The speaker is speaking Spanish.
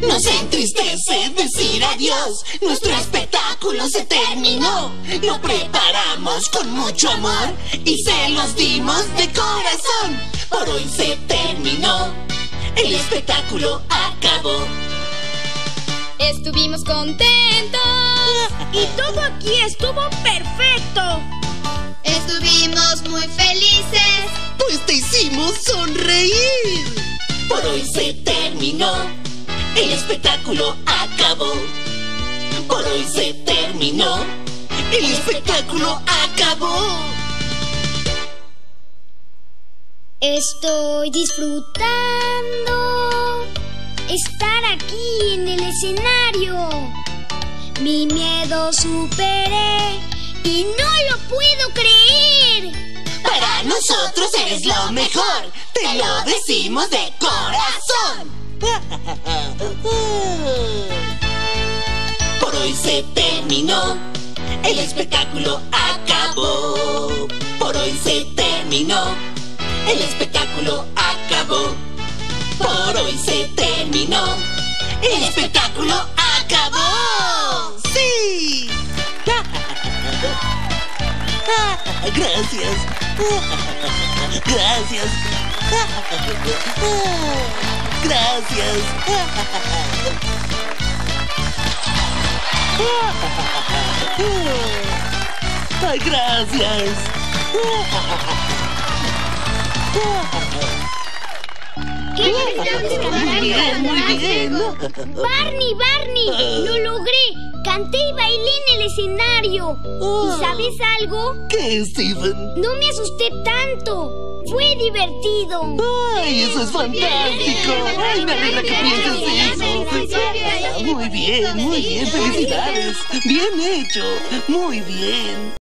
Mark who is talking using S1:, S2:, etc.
S1: Nos entristece decir adiós, nuestro espectáculo se terminó. Lo preparamos con mucho amor y se los dimos de corazón. Por hoy se terminó, el espectáculo acabó.
S2: Estuvimos contentos
S3: y todo aquí estuvo perfecto.
S2: Estuvimos muy felices,
S1: pues te hicimos sonreír. Por hoy se terminó, el espectáculo acabó. Por hoy se terminó, el espectáculo acabó.
S4: Estoy disfrutando estar aquí en el escenario. Mi miedo superé y no lo puedo creer.
S1: Eres lo mejor, te lo decimos de corazón. Por hoy se terminó, el espectáculo acabó. Por hoy se terminó, el espectáculo acabó. Por hoy se terminó, el espectáculo acabó. ¡Sí! Gracias. Gracias. Gracias. Ay, gracias.
S4: ¡Qué
S1: Muy bien, muy bien.
S4: Barney, Barney, lo logré. Canté y bailé en el escenario. ¿Y sabes algo?
S1: ¿Qué, Steven?
S4: No me asusté tanto. Fue divertido.
S1: ¡Ay, eso es fantástico! ¡Ay, me alegra que pienses eso! Muy bien, muy bien, felicidades. Bien hecho, muy bien.